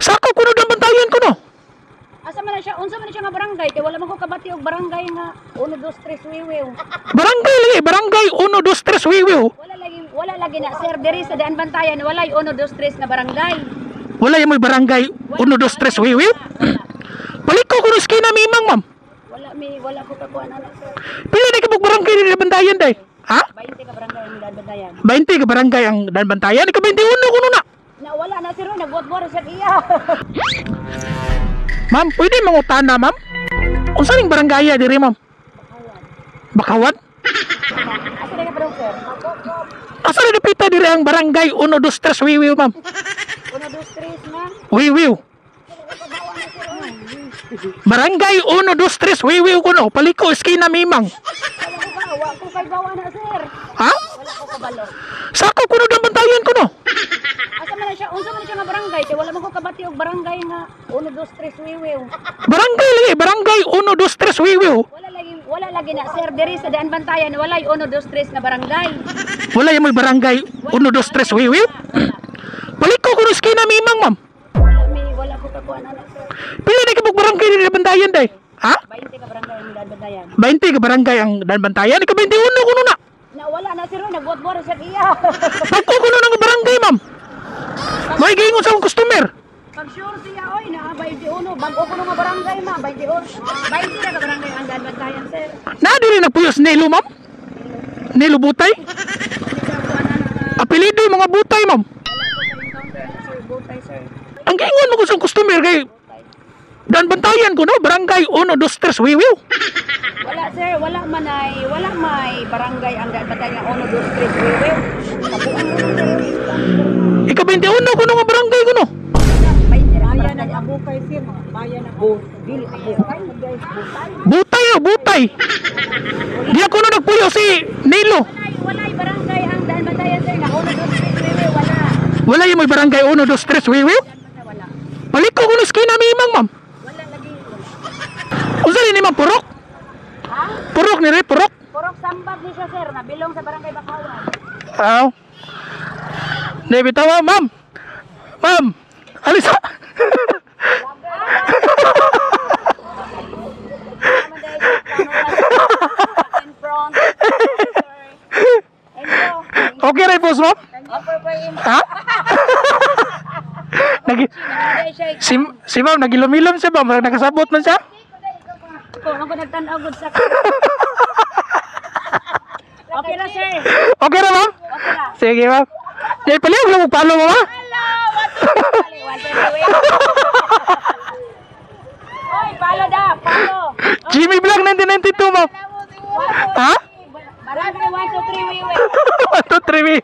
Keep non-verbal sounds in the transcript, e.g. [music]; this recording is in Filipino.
Saka ko na bantayan ko no. Asa man siya, unsa man siya nga barangay kay wala man ko kabati og barangay nga 1 2 3 wiwiw. Barangay lagi, barangay 1, 2, 3, wiwiw. Wala lagi wala lagi na sir diri sa daan bantayan wala 1 2 3 na barangay. Wala yung may barangay 1, 2, 3, wiwiw. Wala. Balik ko kuno skina mimang ma'am. Wala mi wala ko kakuan ana sir. Pila na kibog barangay nila bantayan day. Ha? 20 ka barangay ang daan bantayan. 20 ka barangay ang dan bantayan. Ika 21 kuno na. Na wala na sir nagbuot-buot sa iya. Ma'am, pwede mangutana ma'am? Unsa ning barangay diri ma'am? Bakawan? [laughs] Asa na barang sir? Asa na dapita diri ang barangay 1, 2, 3, wiwiw ma'am? 1 2 3 na. Wiwiw. Barangay 1, 2, 3, wiwiw kuno. Paliko skina mimang. Wala ko ko kay bawa na sir. Ha? Wala ko kabalo. Saka kuno dan bantayan kuno. Asa man na siya, unsa man na siya nga barangay kay wala man ko kabati og barangay nga 1 2 3 wiwiw. Barangay lagi, barangay 1, 2, 3, wiwiw. Wala lagi wala lagi na sir diri sa daan bantayan wala 1 2 3 na barangay. Wala yung may barangay 1, 2, 3, wiwiw. Wala. Paliko kuno skina mimang ma'am. Wala mi wala ko kakuan ana sir. Pila na kibog barangay nila bantayan day. Ha? 20 ka barangay ang daan bantayan. 20 ka barangay ang dan bantayan. Ika 21 kuno na. Na wala na sir nagbuot-buot sa iya. Pagko kuno ng barangay ma'am. May gingon sa akong customer. Sure siya oy na 21 bago ko nga barangay ma 21. 20 na ka barangay ang daan bantayan sir. Na diri nagpuyos Nilo ma'am. Nilo Butay. Apelido yung mga butay ma'am. Na. Ang gingon mo ko sa customer kay dan bantayan ko no barangay 1 2 3 wiwiw. Wala sir, wala man ay, wala may barangay ang daan bantayan 1 2 3 wiwiw. Kabuan mo na sir. Ika 21 ko no nga barangay ko no. Ng abukay sir, bayan ng abukay. Abukay, guys, butay. Butay oh, butay. Di ako no nagpuyo si Nilo. Walay, walay barangay ang daan bantayan sir na 1 2 3 wiwiw, wala. Wala yung may barangay 1 2 3 wiwiw. Daan banta wala. Balik ko kuno skina mimang ma'am. Wala lagi. Unsa ni ma'am purok? Ha? Purok ni re purok. Purok sambag ni siya sir, na bilong sa barangay Bakawan. Aw. Di bitawa ma'am. Ma'am. Alisa. Okay ra boss ma'am? Ha? [laughs] Nagi si, si ma'am nagilom-ilom siya ba? Marag nakasabot man siya? Kung ako nagtanaw gud sa [laughs] Okay na sir. Okay ra ma'am? Okay na. Sige ma'am. Di paliw lang magpalo mo up? Oy, palo da, palo. Jimmy Vlog 1992 ma'am. Ha? Barangay 1 2 3 wiwi. 1, 2, 3,